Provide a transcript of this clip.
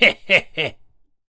Heh.